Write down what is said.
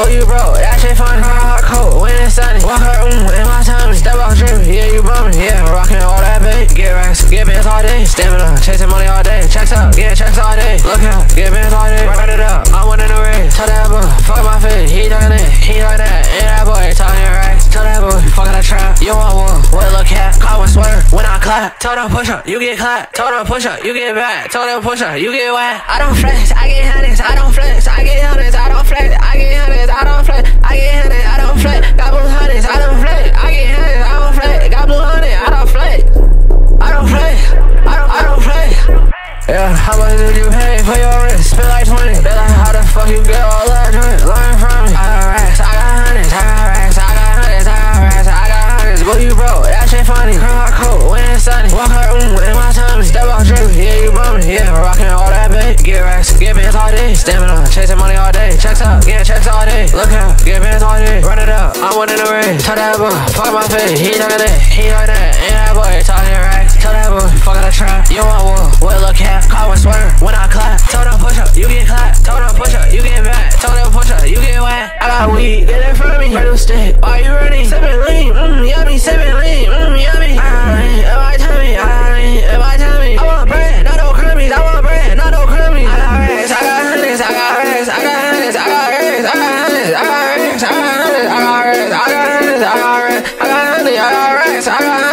But you broke, that shit funny. Hot cold, when it's sunny. Walk her room in my time, step out dripping. Yeah, you bumming, yeah, rocking all that bait. Get racks, get bands all day. Stamina, chasing money all day. Checks up, get checks all day. Look out, get bands all day. Run it up, I'm winning the race. Tell that boy, fuck my face. He done it, he like that. And that boy talking racks. Tell that boy, fuck that trap. You want one, what look at? Call one swear when I clap. Tell them push up, you get clapped. Tell them push up, you get back. Tell them push up, you get whack. I don't flex, I get hundreds, I don't flex, I get hundreds, I don't flex, you get all that drink? Learn from me. I got racks, I got hundreds, I got racks, I got hundreds, I got racks, I got hundreds. But you broke, that shit funny. Curl my coat when it's sunny. Walk her room in my time, step out dripping. Yeah, you bumming, yeah, rocking all that bait. Get racks, get bands all day. Stamina, chasing money all day. Checks up, get checks all day. Look out, get bands all day. Run it up, I'm winning the race. Tell that boy, fuck my face. He talking that, he like that. And that boy talking racks. Tell that boy, weed, get it from me. Ready stick, are you ready? Sippin' lean, mmm, yummy, sippin' lean, mmm, yummy. I I tell me, I if I tell me, I want bread, not no crummies, I want bread, not no crummies. I got racks, I got hundreds, I got racks, I got hundreds, I got racks, I got hundreds, I got racks, I got hundreds, I got racks, I got hundreds, I got racks, I got hundreds, I got I got hundreds.